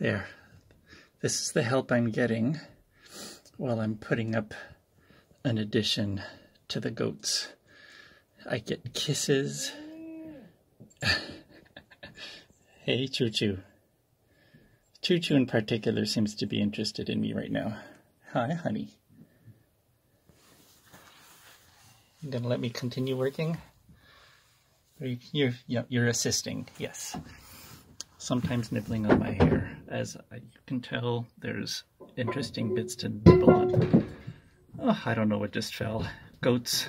There. This is the help I'm getting while I'm putting up an addition to the goats. I get kisses. hey, Choo Choo. Choo Choo in particular seems to be interested in me right now. Hi, honey. You gonna let me continue working? You're, you're, assisting, yes. Sometimes nibbling on my hair. As you can tell, there's interesting bits to nibble on. Oh, I don't know what just fell. Goats